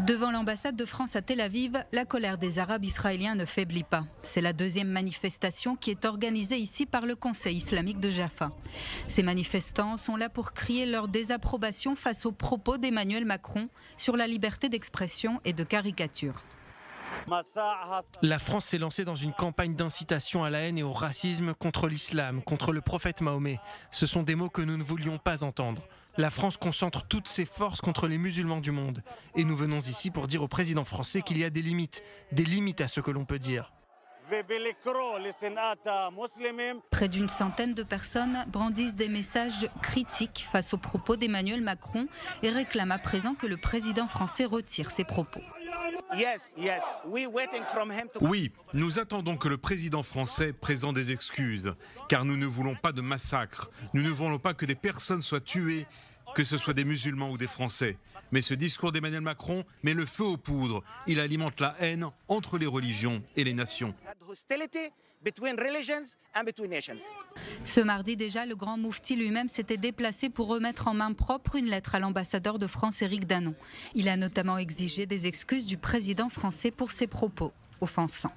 Devant l'ambassade de France à Tel Aviv, la colère des Arabes israéliens ne faiblit pas. C'est la deuxième manifestation qui est organisée ici par le Conseil islamique de Jaffa. Ces manifestants sont là pour crier leur désapprobation face aux propos d'Emmanuel Macron sur la liberté d'expression et de caricature. La France s'est lancée dans une campagne d'incitation à la haine et au racisme contre l'islam, contre le prophète Mahomet. Ce sont des mots que nous ne voulions pas entendre. La France concentre toutes ses forces contre les musulmans du monde. Et nous venons ici pour dire au président français qu'il y a des limites, des limites à ce que l'on peut dire. Près d'une centaine de personnes brandissent des messages critiques face aux propos d'Emmanuel Macron et réclament à présent que le président français retire ses propos. Oui, nous attendons que le président français présente des excuses, car nous ne voulons pas de massacre, nous ne voulons pas que des personnes soient tuées, que ce soit des musulmans ou des Français. Mais ce discours d'Emmanuel Macron met le feu aux poudres, il alimente la haine entre les religions et les nations. Ce mardi déjà, le grand moufti lui-même s'était déplacé pour remettre en main propre une lettre à l'ambassadeur de France, Éric Danon. Il a notamment exigé des excuses du président français pour ses propos offensants.